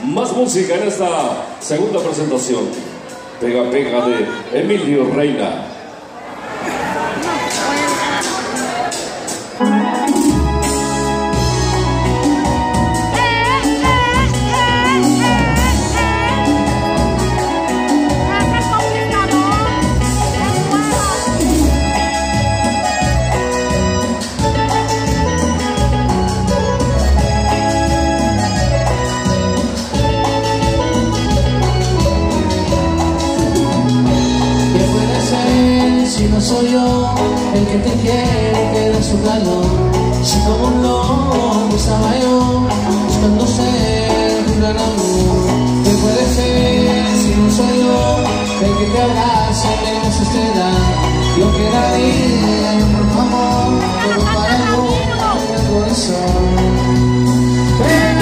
Más música en esta segunda presentación. Pega, pega de Emilio Reina. Si no soy yo el que te quiere queda en su plano si como un lobo estaba yo buscando ser un gran amor. ¿qué puede ser si no soy yo el que te abraza menos estrella lo que daría por tu amor pero para no en el corazón. Pero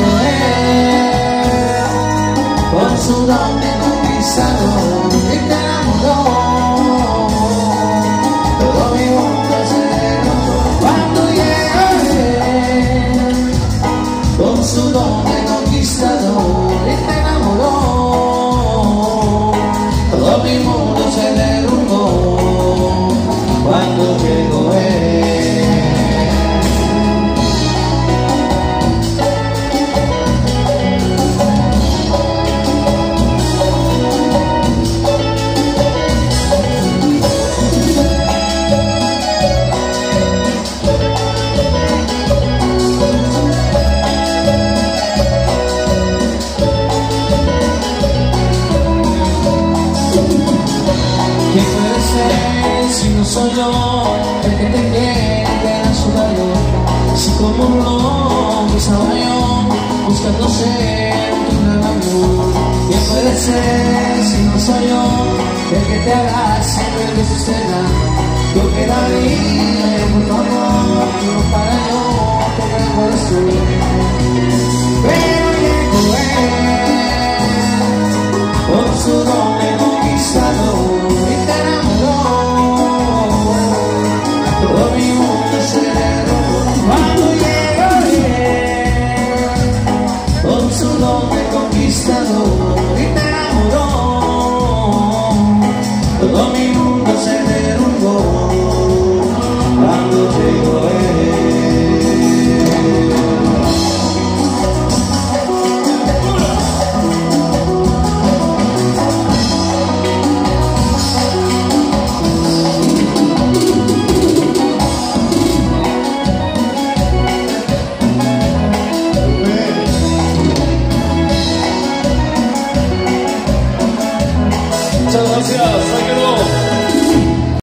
no es. Con su don ¿Quién puede ser si no soy yo el que te quiere a su lado? Si como un lobo estaba yo buscando ser tu gran amor. ¿Quién puede ser si no soy yo el que te haga siempre de su cena? Yo quedaría